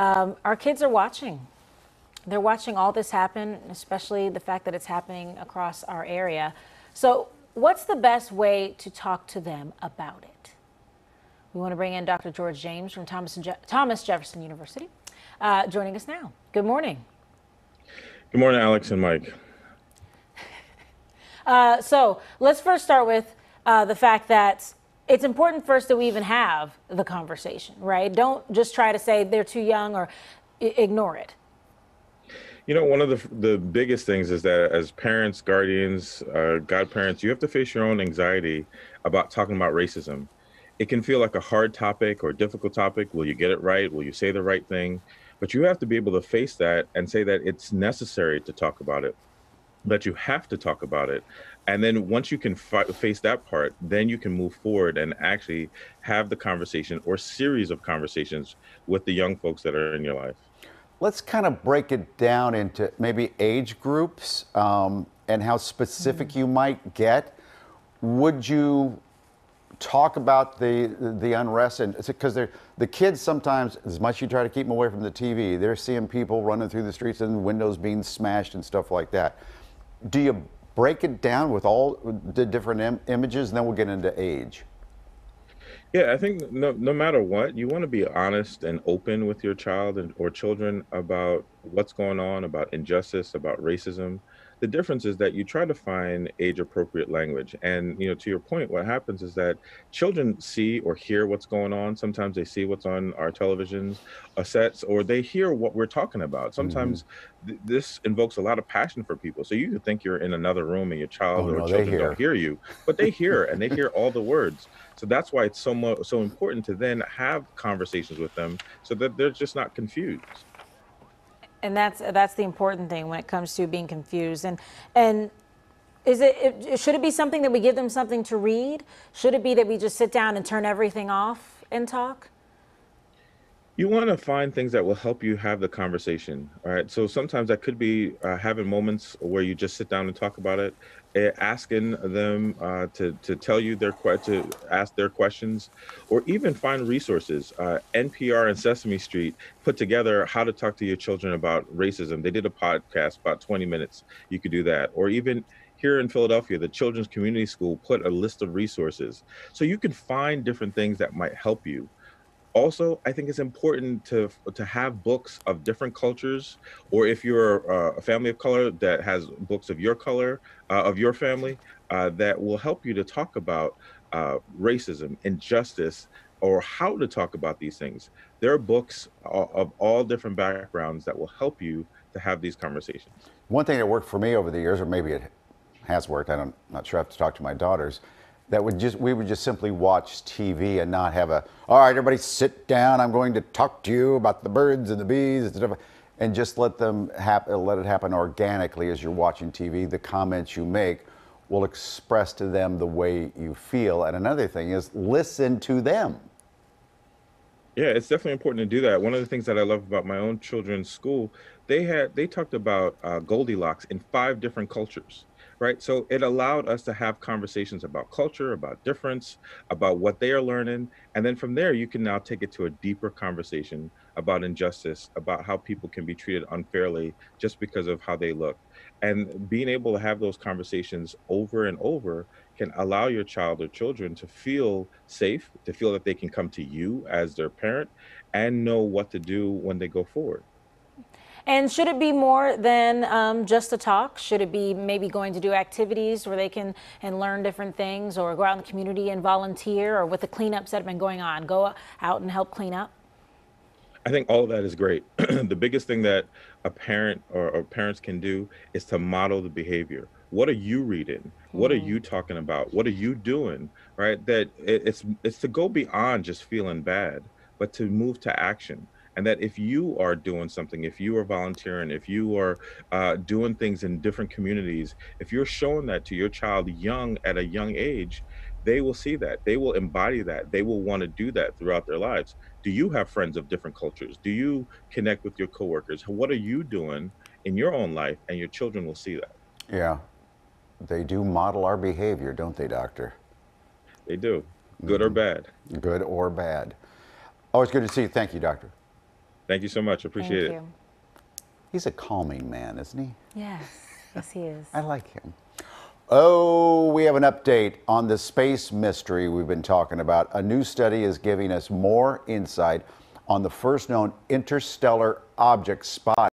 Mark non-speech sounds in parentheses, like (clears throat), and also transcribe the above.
Um, our kids are watching. They're watching all this happen, especially the fact that it's happening across our area. So, what's the best way to talk to them about it? We want to bring in Dr. George James from Thomas, Je Thomas Jefferson University, uh, joining us now. Good morning. Good morning, Alex and Mike. (laughs) Uh, so let's first start with uh, the fact that it's important first that we even have the conversation, right? Don't just try to say they're too young or ignore it. You know, one of the the biggest things is that as parents, guardians, uh, godparents, you have to face your own anxiety about talking about racism. It can feel like a hard topic or difficult topic. Will you get it right? Will you say the right thing? But you have to be able to face that and say that it's necessary to talk about it, that you have to talk about it. And then once you can fi- face that part, then you can move forward and actually have the conversation or series of conversations with the young folks that are in your life. Let's kind of break it down into maybe age groups um, and how specific mm-hmm. you might get. Would you talk about the the unrest and because they're the kids sometimes as much as you try to keep them away from the TV they're seeing people running through the streets and windows being smashed and stuff like that do you break it down with all the different Im- images and then we'll get into age yeah, I think no no matter what, you want to be honest and open with your child and or children about what's going on, about injustice, about racism. The difference is that you try to find age appropriate language. And you know, to your point, what happens is that children see or hear what's going on. Sometimes they see what's on our televisions, uh, sets, or they hear what we're talking about. Sometimes mm-hmm. th- this invokes a lot of passion for people. So you could think you're in another room and your child oh, or no, children hear. don't hear you, but they hear and they hear (laughs) all the words. So that's why it's so mo- so important to then have conversations with them so that they're just not confused. And that's that's the important thing when it comes to being confused. And and is it, it should it be something that we give them something to read? Should it be that we just sit down and turn everything off and talk? You want to find things that will help you have the conversation all right so sometimes that could be uh, having moments where you just sit down and talk about it uh, asking them uh, to, to tell you their to ask their questions or even find resources. Uh, npr and sesame street put together how to talk to your children about racism. They did a podcast about 20 minutes. You could do that. Or even here in Philadelphia, the Children's Community School put a list of resources. So you can find different things that might help you also i think it's important to to have books of different cultures or if you're uh, a family of color that has books of your color uh, of your family uh, that will help you to talk about uh, racism injustice or how to talk about these things. There are books of all different backgrounds that will help you to have these conversations. One thing that worked for me over the years or maybe it has worked i'm not sure i have to talk to my daughters that would just we would just simply watch TV and not have a all right everybody sit down. I'm going to talk to you about the birds and the bees and just let them happen let it happen organically as you're watching TV the comments you make will express to them the way you feel. And another thing is listen to them. Yeah it's definitely important to do that. One of the things that I love about my own children's school they had they talked about uh, Goldilocks in five different cultures right? So it allowed us to have conversations about culture, about difference, about what they are learning. And then from there, you can now take it to a deeper conversation about injustice, about how people can be treated unfairly just because of how they look. And being able to have those conversations over and over can allow your child or children to feel safe, to feel that they can come to you as their parent and know what to do when they go forward. And should it be more than um, just a talk? Should it be maybe going to do activities where they can and learn different things or go out in the community and volunteer or with the cleanups that have been going on, go out and help clean up? I think all of that is great. (clears throat) the biggest thing that a parent or, or, parents can do is to model the behavior. What are you reading? What mm-hmm. are you talking about? What are you doing? Right? That it, it's it's to go beyond just feeling bad, but to move to action and that if you are doing something if you are volunteering if you are uh, doing things in different communities if you're showing that to your child young at a young age they will see that they will embody that they will want to do that throughout their lives. Do you have friends of different cultures? Do you connect with your coworkers? What are you doing in your own life and your children will see that? Yeah. They do model our behavior don't they doctor? They do. Good mm-hmm. or bad. Good or bad. Always good to see you. Thank you doctor Thank you so much. Appreciate Thank it. you. He's a calming man, isn't he? Yes, (laughs) yes, he is. I like him. Oh, we have an update on the space mystery we've been talking about. A new study is giving us more insight on the first known interstellar object spot